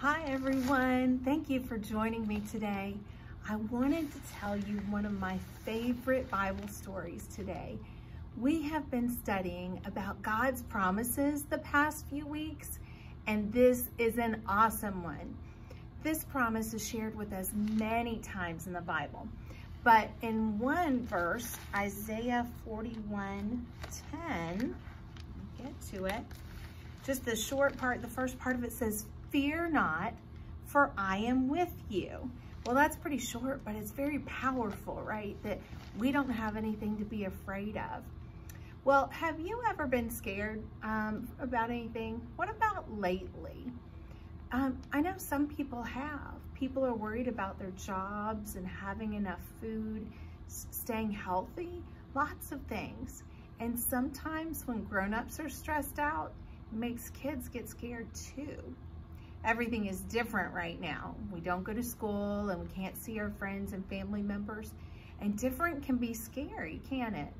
Hi everyone, thank you for joining me today. I wanted to tell you one of my favorite Bible stories today. We have been studying about God's promises the past few weeks, and this is an awesome one. This promise is shared with us many times in the Bible, but in one verse, Isaiah 41, 10, get to it, just the short part, the first part of it says, fear not, for I am with you. Well, that's pretty short, but it's very powerful, right? That we don't have anything to be afraid of. Well, have you ever been scared um, about anything? What about lately? Um, I know some people have. People are worried about their jobs and having enough food, staying healthy, lots of things. And sometimes when grown-ups are stressed out, it makes kids get scared too everything is different right now. We don't go to school and we can't see our friends and family members. And different can be scary, can it?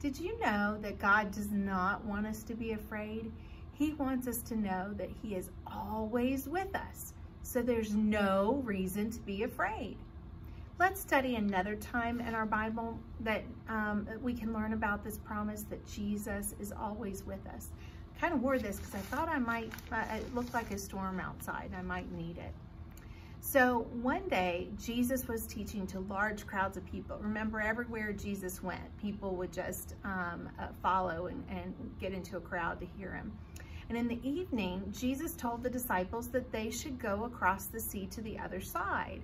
Did you know that God does not want us to be afraid? He wants us to know that he is always with us. So there's no reason to be afraid. Let's study another time in our Bible that um, we can learn about this promise that Jesus is always with us kind of wore this because I thought I might, it looked like a storm outside. and I might need it. So one day, Jesus was teaching to large crowds of people. Remember, everywhere Jesus went, people would just um, uh, follow and, and get into a crowd to hear him. And in the evening, Jesus told the disciples that they should go across the sea to the other side.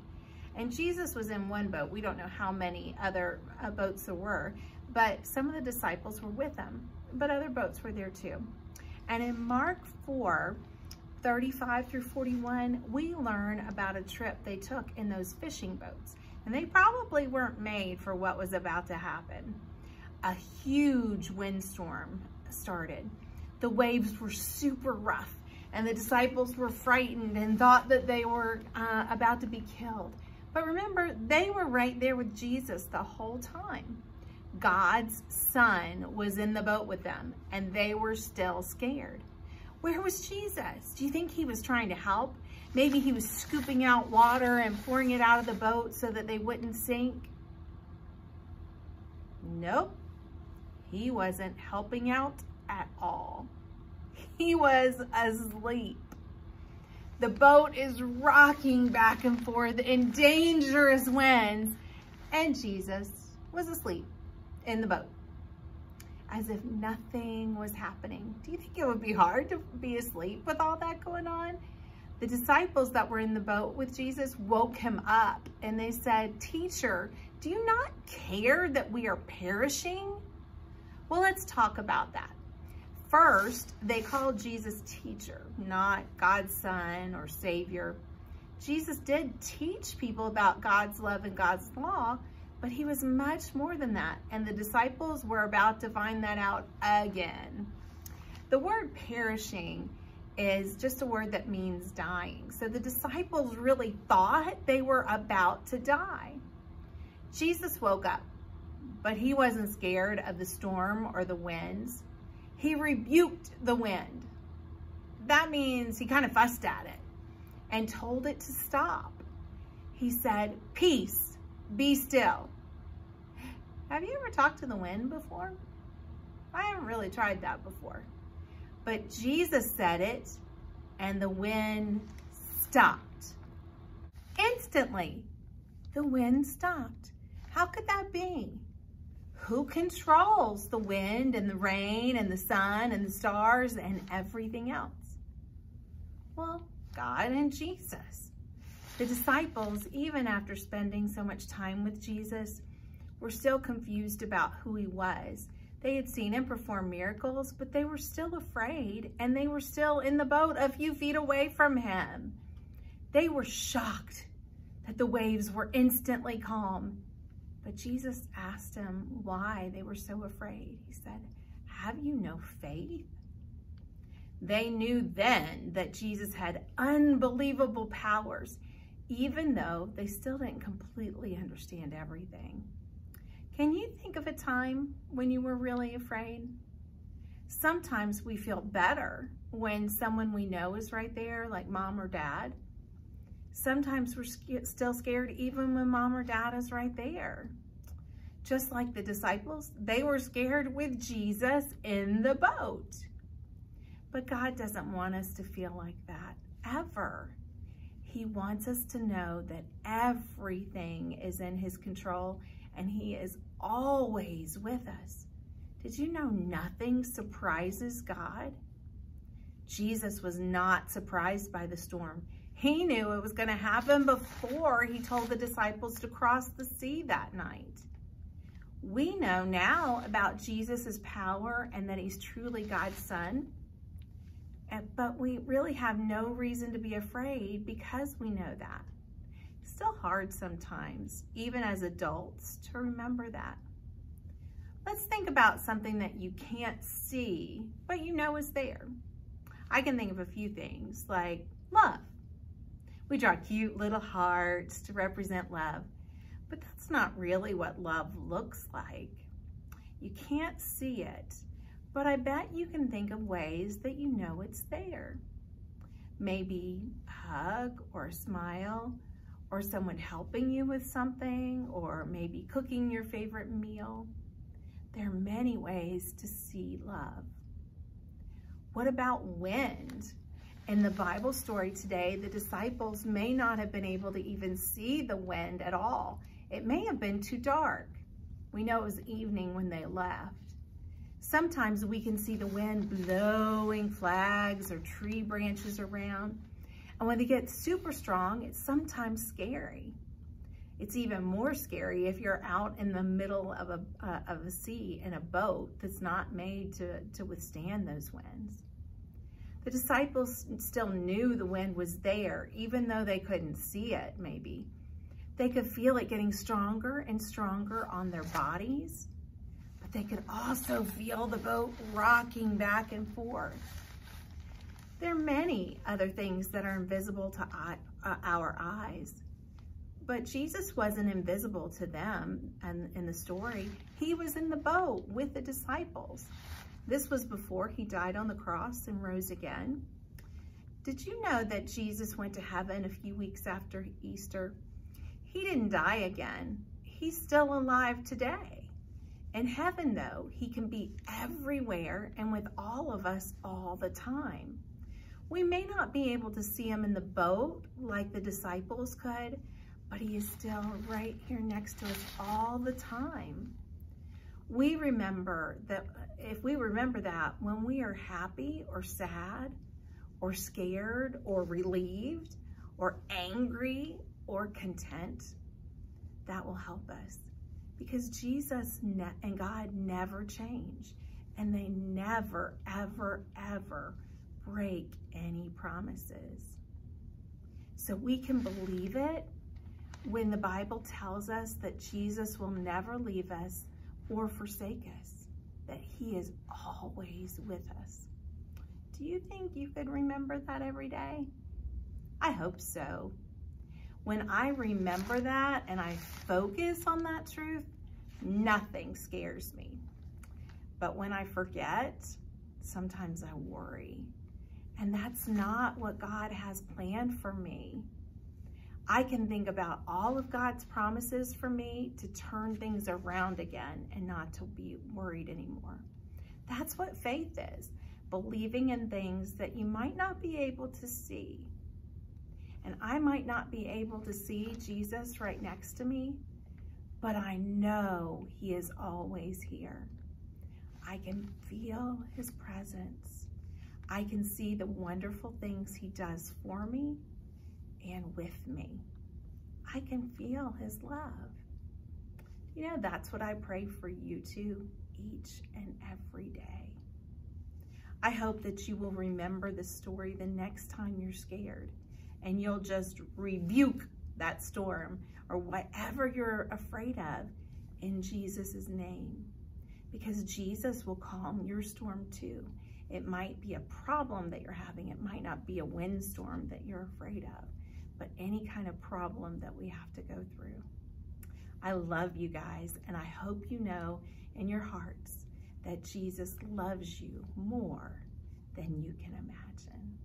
And Jesus was in one boat. We don't know how many other uh, boats there were, but some of the disciples were with him, but other boats were there too. And in Mark 4, 35 through 41, we learn about a trip they took in those fishing boats. And they probably weren't made for what was about to happen. A huge windstorm started. The waves were super rough and the disciples were frightened and thought that they were uh, about to be killed. But remember, they were right there with Jesus the whole time. God's son was in the boat with them and they were still scared. Where was Jesus? Do you think he was trying to help? Maybe he was scooping out water and pouring it out of the boat so that they wouldn't sink? Nope. He wasn't helping out at all. He was asleep. The boat is rocking back and forth in dangerous winds, and Jesus was asleep in the boat as if nothing was happening. Do you think it would be hard to be asleep with all that going on? The disciples that were in the boat with Jesus woke him up and they said, teacher, do you not care that we are perishing? Well, let's talk about that. First, they called Jesus teacher, not God's son or savior. Jesus did teach people about God's love and God's law, but he was much more than that, and the disciples were about to find that out again. The word perishing is just a word that means dying. So the disciples really thought they were about to die. Jesus woke up, but he wasn't scared of the storm or the winds. He rebuked the wind. That means he kind of fussed at it and told it to stop. He said, peace, be still. Have you ever talked to the wind before? I haven't really tried that before. But Jesus said it and the wind stopped. Instantly, the wind stopped. How could that be? Who controls the wind and the rain and the sun and the stars and everything else? Well, God and Jesus. The disciples, even after spending so much time with Jesus, were still confused about who he was. They had seen him perform miracles, but they were still afraid and they were still in the boat a few feet away from him. They were shocked that the waves were instantly calm. But Jesus asked them why they were so afraid. He said, have you no faith? They knew then that Jesus had unbelievable powers even though they still didn't completely understand everything. Can you think of a time when you were really afraid? Sometimes we feel better when someone we know is right there, like mom or dad. Sometimes we're still scared even when mom or dad is right there. Just like the disciples, they were scared with Jesus in the boat. But God doesn't want us to feel like that, ever. He wants us to know that everything is in his control and he is always with us. Did you know nothing surprises God? Jesus was not surprised by the storm. He knew it was going to happen before he told the disciples to cross the sea that night. We know now about Jesus' power and that he's truly God's son. But we really have no reason to be afraid because we know that. It's still hard sometimes, even as adults, to remember that. Let's think about something that you can't see, but you know is there. I can think of a few things like love. We draw cute little hearts to represent love, but that's not really what love looks like. You can't see it, but I bet you can think of ways that you know it's there. Maybe hug or smile, or someone helping you with something, or maybe cooking your favorite meal. There are many ways to see love. What about wind? In the Bible story today, the disciples may not have been able to even see the wind at all. It may have been too dark. We know it was evening when they left. Sometimes we can see the wind blowing flags or tree branches around. And when they get super strong, it's sometimes scary. It's even more scary if you're out in the middle of a, uh, of a sea in a boat that's not made to, to withstand those winds. The disciples still knew the wind was there, even though they couldn't see it, maybe. They could feel it getting stronger and stronger on their bodies, but they could also feel the boat rocking back and forth. There are many other things that are invisible to uh, our eyes, but Jesus wasn't invisible to them and in the story. He was in the boat with the disciples. This was before he died on the cross and rose again. Did you know that Jesus went to heaven a few weeks after Easter? He didn't die again. He's still alive today. In heaven, though, he can be everywhere and with all of us all the time. We may not be able to see him in the boat like the disciples could, but he is still right here next to us all the time. We remember that, if we remember that, when we are happy or sad or scared or relieved or angry or content, that will help us. Because Jesus and God never change and they never, ever, ever break any promises. So we can believe it when the Bible tells us that Jesus will never leave us or forsake us, that he is always with us. Do you think you could remember that every day? I hope so. When I remember that and I focus on that truth, nothing scares me. But when I forget, sometimes I worry. And that's not what God has planned for me. I can think about all of God's promises for me to turn things around again and not to be worried anymore. That's what faith is, believing in things that you might not be able to see. And I might not be able to see Jesus right next to me, but I know he is always here. I can feel his presence. I can see the wonderful things he does for me and with me. I can feel his love. You know, that's what I pray for you too, each and every day. I hope that you will remember the story the next time you're scared and you'll just rebuke that storm or whatever you're afraid of in Jesus' name. Because Jesus will calm your storm too. It might be a problem that you're having. It might not be a windstorm that you're afraid of but any kind of problem that we have to go through. I love you guys, and I hope you know in your hearts that Jesus loves you more than you can imagine.